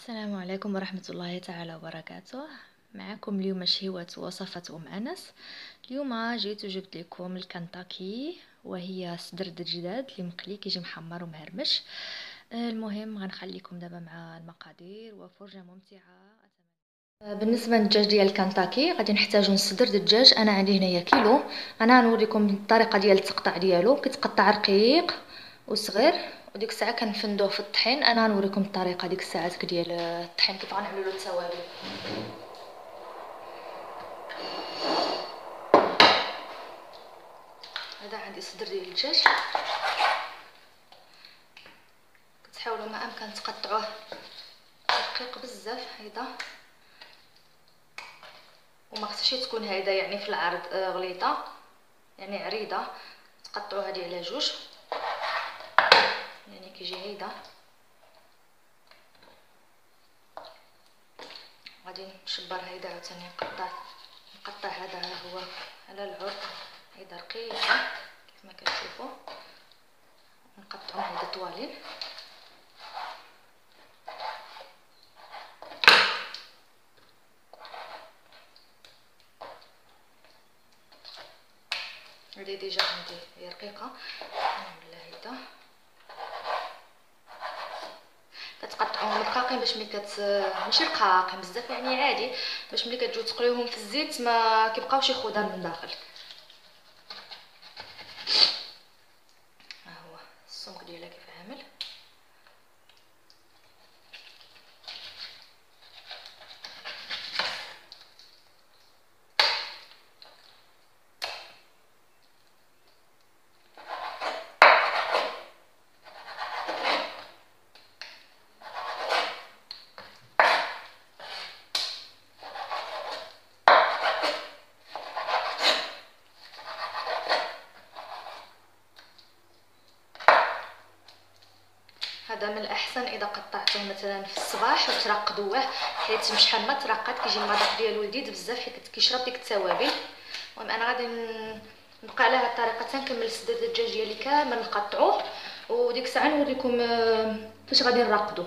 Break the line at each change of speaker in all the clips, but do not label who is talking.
السلام عليكم ورحمة الله تعالى وبركاته. معكم اليوم شهوة وصفة أم أنس. اليوم جيت وجبت لكم الكنتاكي وهي صدر الدجاج اللي مقلي كيجي محمر ومهرمش. المهم غنخليكم دابا مع المقادير وفرجة ممتعة. بالنسبة للدجاج ديال الكنتاكي غادي نحتاجو صدر دجاج. أنا عندي هنايا كيلو. أنا غنوريكم الطريقة ديال التقطيع ديالو. كيتقطع رقيق وصغير. وديك الساعة كنفندوه في الطحين. أنا غنوريكم الطريقة ديك الساعات ديال الطحين كيف غنعملو له التوابل. هذا عندي صدر ديال الدجاج. كتحاولوا ما أمكن تقطعوه. رقيق بزاف هيدا وما خصهاش تكون هيدا يعني في العرض آه، غليظه يعني عريضة. تقطعوا هذه على جوج. يعني كيجي هيدا غادي نشبر هيدا عاوتاني نقطع نقطع هذا هو على العرض. هيدا رقيقه كيف ما كتشوفوا. نقطعو هيدا طوالين هذه ديجا عندي هي رقيقة نعمل هيدا رقاقين باش ملي كت ماشي رقاقين بزاف يعني عادي باش ملي كتجيو تقليوهم في الزيت ما كيبقاوش يخضر من داخل ها هو السمك ديالها كيف عامل هذا من الاحسن اذا قطعتوه مثلا في الصباح وترقدوه حيت شحال ما ترقد كيجي المذاق ديالو لذيذ بزاف حيت كيشرب ديك التوابل. المهم أنا غادي نبقى على هاد الطريقة تنكمل السدر الدجاج ديالي كامل نقطعوه وديك الساعة نوريكم آه، فاش غادي نراقدوه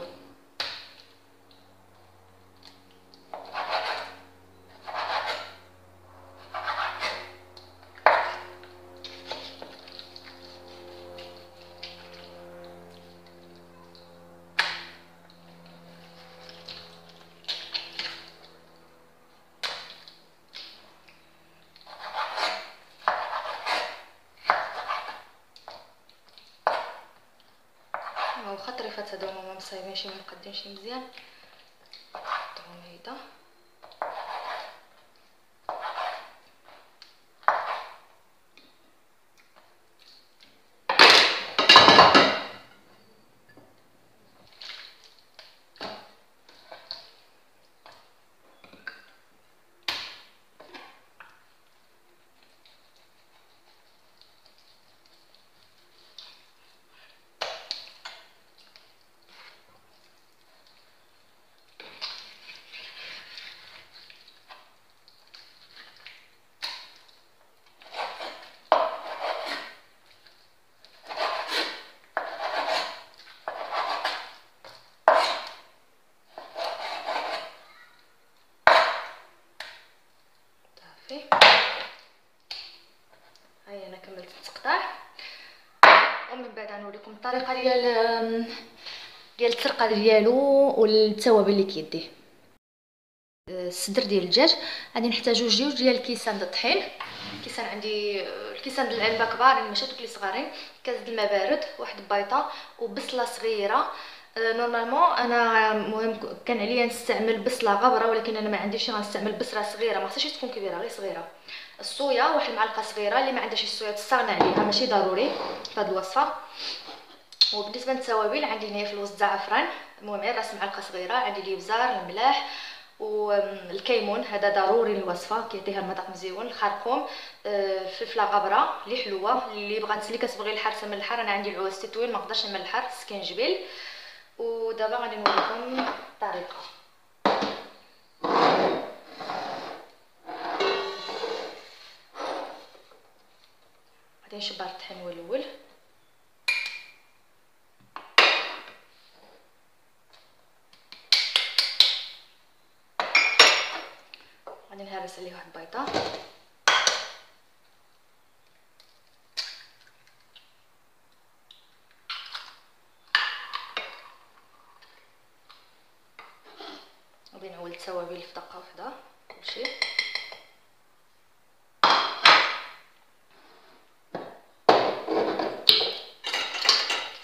واخا طريفات هادو هما مصايبينشي مقدينشي مزيان نحطهم هيدا صافي هاي أنا كملت التقطاع ومن بعد غنوريكم الطريقة ديال ديال الترقة ديالو والتوابل اللي كيديه الصدر ديال الدجاج غادي نحتاجو جوج ديال الكيسان د الطحين. كيسان عندي الكيسان د العلبة كبارين ماشي دوك اللي صغارين. كاس الماء بارد واحد البيضه وبصلة صغيرة. normalement أنا مهم كان عليا نستعمل بصلة غبره ولكن أنا ما عنديش غنستعمل بصلة صغيرة. ما خصهاش تكون كبيرة غير صغيرة. الصويا واحد المعلقه صغيرة اللي ما عندهاش الصويا تستغنى عليها. ماشي ضروري في هذه الوصفة. وبالنسبة للتوابل عندي هنايا في الوسط زعفران. المهم غير راس معلقة صغيرة. عندي الابزار الملاح والكيمون هذا ضروري للوصفة كيعطيها المذاق مزيون الخرقوم آه، فلفلة غبره اللي حلوة. اللي بغات اللي كتبغي الحار الحار. أنا عندي العوز تطويل ما نقدرش نعمل الحار. السكنجبيل ودابا غادي نوريكم الطريقة غادي نشبر الطحين هو الأول غادي نهرس عليه واحد البيضه غادي نعول التوابل في دقة واحدة. كلشي.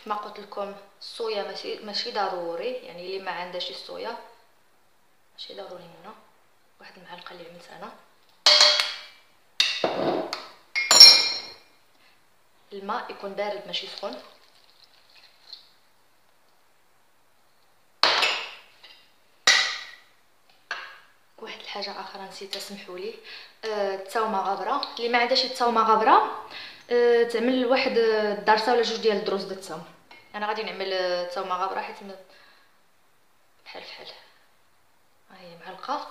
ما قلت لكم الصويا ماشي ماشي ضروري. يعني اللي ما عندهاش الصويا ماشي ضروري منها واحد المعلقه اللي عملت أنا الماء يكون بارد ماشي سخون الحاجة أخرى نسيت اسمحوا لي. آه، التومه غابرة. اللي ما عندهاش التومه غابرة آه، تعمل واحد الدرسة ولا جوج ديال الدروس د التوم أنا غادي نعمل التومه غابرة حيت بحال بحال. ها هي معلقة.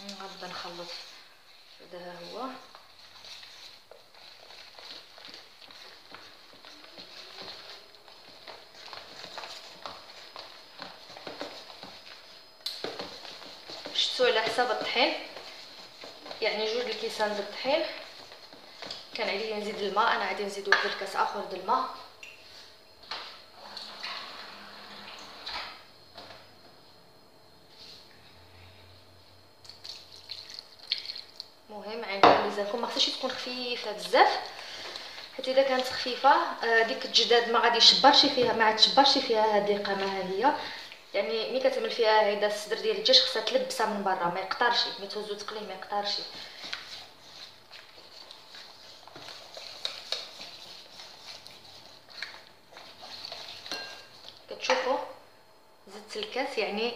غنبدا نخلط. هذا هو. شتو على حساب الطحين. يعني جوج الكيسان د الطحين كان عليا نزيد الماء أنا غادي نزيد واحد الكاس آخر د الماء. مهم عندكم ميزانكم ما خصهاش تكون خفيفة بزاف. حيت اذا كانت خفيفة آه، ديك الجداد ما غادي يشبرش فيها ما تشبرش فيها هذه القامه هي يعني ملي كتعمل فيها هيدا الصدر ديال الدجاج خصها تلبسها من برا ما يقطرش ملي تهزو تقليه ما يقطرش. كتشوفوا زدت الكاس يعني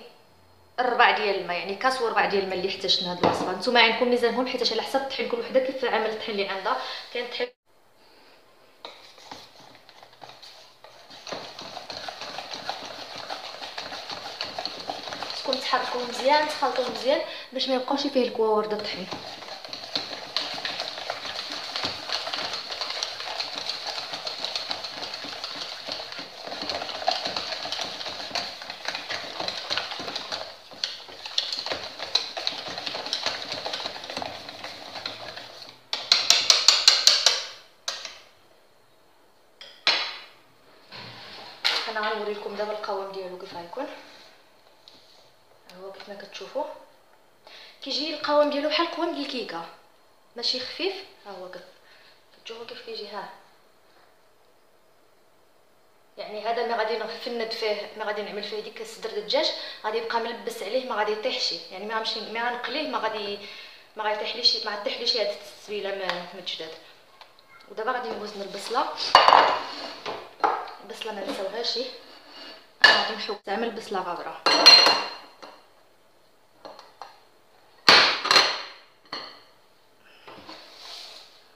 ربع ديال الماء يعني كاس وربع ديال الماء اللي احتاجنا هاد الوصفة. نتوما عندكم ميزانهم حيت على حسب الطحين كل وحدة كيف عمل الطحين اللي عندها. كاين طحين تكون تحركوا مزيان تخلطوه مزيان باش ما يبقاوش فيه الكواور د الطحين غنوريكم دابا القوام ديالو كيف غيكون. هو كيف ما كتشوفوا كيجي القوام ديالو بحال قوام ديال الكيكة. ماشي خفيف ها هو كتشوفوا كيف كيجي ها. يعني هذا ما غادي نفند فيه ما غادي نعمل فيه ديك الصدر الدجاج غادي يبقى ملبس عليه ما غادي يطيحش يعني ما غنمشي ما غنقليه ما غادي ما غيطيحليش ما غطيحليش هاد التسبيلة من الجداد ودابا غادي نوزن البصله البصله ما نساوهاش. غادي نحط تعمل بصله غابرة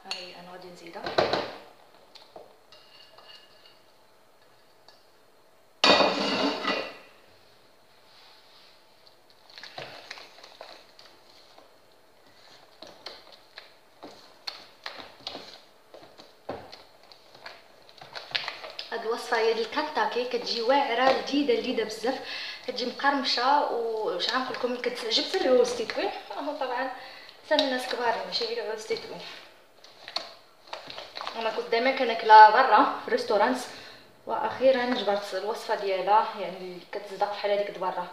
هاي أنا غادي نزيدها ديال الكنتاكي كتجي واعرة لذيذه لذيذه بزاف. كتجي مقرمشة وش غنقول لكم كتعجب حتى العويتقين هو طبعا حتى الناس كبار ماشي غير العويتقين أنا كنت دائما كناكلها برا في restaurant وأخيرا جبرت الوصفة ديالها يعني كتصدق بحال هذيك برا.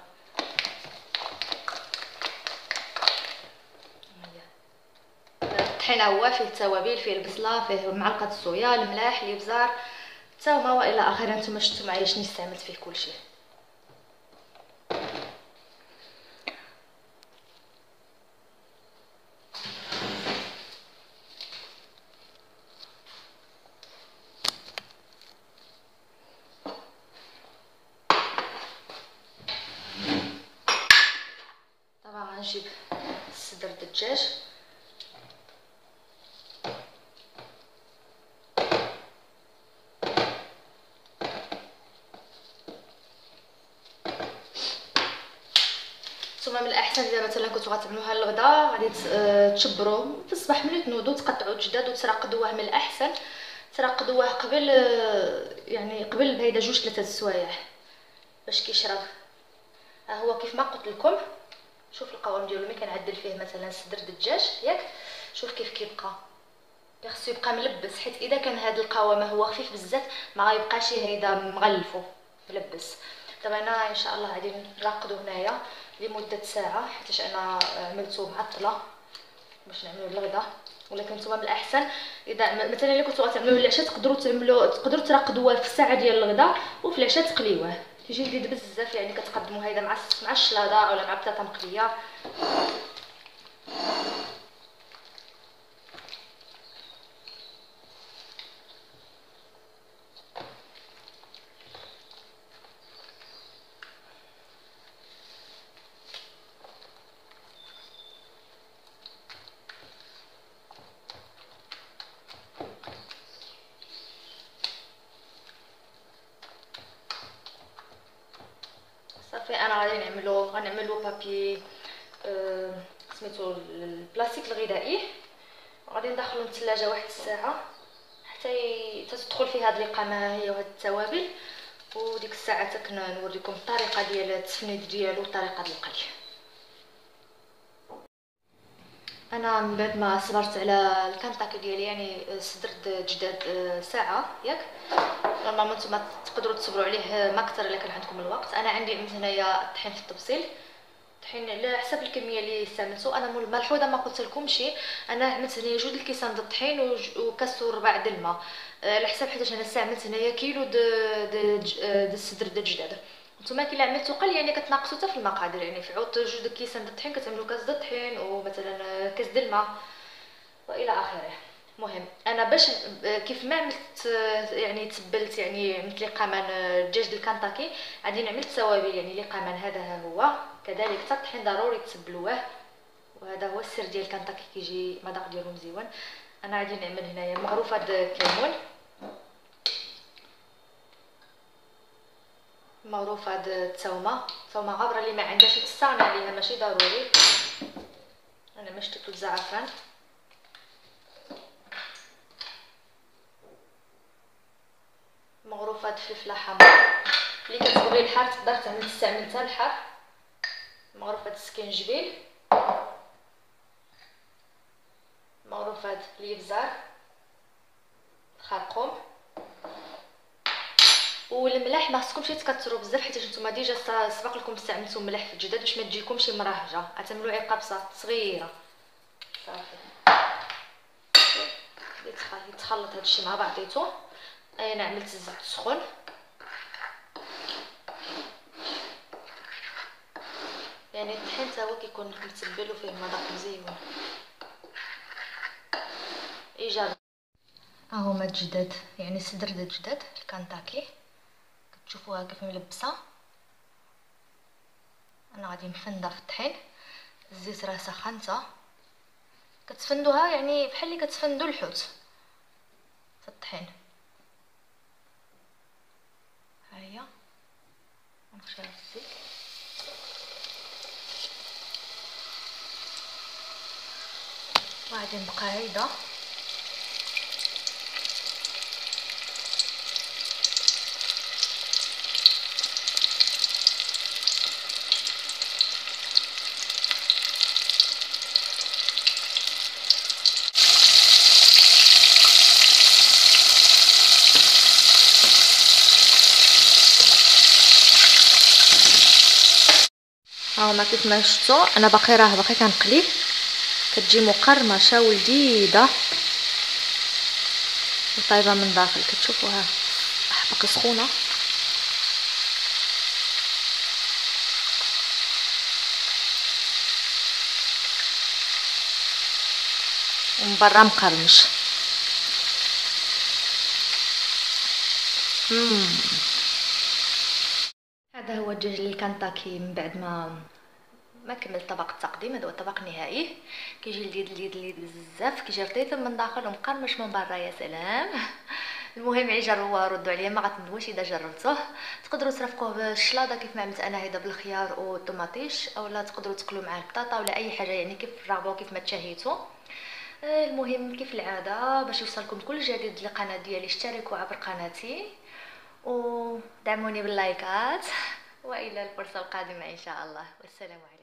الطحين هو فيه التوابل فيه البصلة فيه معلقة الصويا الملاح الابزار الثومه والى اخره نتوما شفتوا معايا شنو استعملت فيه كلشي طبعا غنجيب صدر الدجاج اذا مثلا كنتو غتعملوها الغدا غادي تشبروا في الصباح ملي تنوضوا تقطعوا الجداد وتراقدوه من الأحسن. تراقدوه قبل يعني قبل بهيدا جوج ثلاثة السوايع. باش كيشرب. ها هو كيف ما قلت لكم شوف القوام ديالو ملي كنعدل فيه مثلا صدر دجاج ياك؟ شوف كيف كيبقى. خصو يبقى ملبس حيت إذا كان هذا القوام هو خفيف بزاف ما غيبقاش هيدا مغلفو ملبس. دابا أنا إن شاء الله غادي نراقدو هنايا. لمدة ساعة حيت أنا عملته معطله باش نعملو الغدا ولكن نتوما من الأحسن. إذا مثلا إلا كنتو غتعملوه العشاء تقدروا تعملوا تقدروا تراقدوه في الساعة ديال الغدا وفي العشاء تقليوه. تيجي لذيذ بزاف يعني كتقدموا هذا مع مع الشلاضة ولا مع بطاطا مقلية صافي أنا غادي نعملو غنعملو بابي أه سميتو البلاستيك الغذائي. غادي ندخلو للثلاجه واحد الساعة حتى تدخل فيه هاد القامه هي وهاد التوابل. وديك الساعة تك نوريكم الطريقة ديال التسنيد ديالو وطريقه القلي. أنا من بعد ما صبرت على الكنطاكي ديالي يعني صدرت جداد آه، ساعة ياك؟ normalement نتوما تقدروا تصبروا عليه ما أكثر إلا كان عندكم الوقت. أنا عندي عملت هنايا الطحين في التبصيل. الطحين على حسب الكمية اللي استعملتو أنا ملحوظة ما قلت لكمش. أنا عملت هنايا جوج الكيسان د الطحين وكاس وربع د الماء. آه، على حساب حيت أنا استعملت هنايا كيلو د د د الصدر د نتوما كي عملتو قل يعني كتناقصوا حتى في المقادير. يعني في عود جوج د الكيسان د الطحين كتعملوا كاس د الطحين ومثلا كاس د الماء وإلى آخره. مهم. أنا باش كيف ما عملت يعني تبلت يعني عملت لي قامان الدجاج ديال كنتاكي غادي نعمل توابل يعني لي قامان هذا ها هو كذلك حتى الطحين ضروري تبلوه وهذا هو السر ديال كنتاكي كيجي مذاق ديالو مزيون أنا غادي نعمل هنايا مغروفة د الليمون مغروفه د الثومه ثومه غابره اللي ما عندهاش تستغنى عليها ماشي ضروري. أنا ما شتت الزعفران مغروفه فلفله حمراء اللي كتبغي الحار تقدر تعمل تستعمل حتى الحار. مغروفه السكنجبيل مغروفه الابزار الخرقوم. والملح ما خصكمش تكثروا بزاف حيت نتوما ديجا سبق لكم استعملتوا ملح في الجداد باش ما تجيكمش مرهجه غتعملوا عقاب صغيرة. صافي. يتخلط هادشي مع بعضيتو. أنا عملت الزيت سخون. يعني الطحين تا هو كيكون متبل وفيه مذاق مزيون إيجابي. ها هما الجداد يعني صدر الجداد الكنتاكي كتشوفوها كيف ملبسة. أنا غادي نفندا في الطحين. الزيت راه سخنته كتفندوها يعني بحال اللي كتفندو الحوت في الطحين. ها هي. نخشى الزيت وغادي نبقى هيدا كيف ما شفتوا أنا باقي راه باقي كنقلي. كتجي مقرمشة ولذيذة. وطايبة من داخل. كتشوفوها باقي سخونة. ومن برا مقرمش. هذا هو الدجاج الكنتاكي من بعد ما ما كمل طبق التقديم هذا هو الطبق النهائي. كيجي لذيذ لذيذ لذيذ بزاف كيجي رطيب من داخل ومقرمش من برا يا سلام. المهم عي جربوه ردوا عليا ما غتندموش إذا جربتوه تقدروا ترافقوه بالشلاضة كيف ما عملت أنا هيدا بالخيار والطوماطيش اولا تقدروا تاكلوا معاه البطاطا ولا أي حاجة يعني كيف رغبوا كيف ما تشهيتوا المهم كيف العادة باش يوصلكم كل جديد للقناه ديالي اشتركوا عبر قناتي. ودعموني باللايكات. وإلى الفرصة القادمة إن شاء الله. والسلام عليكم.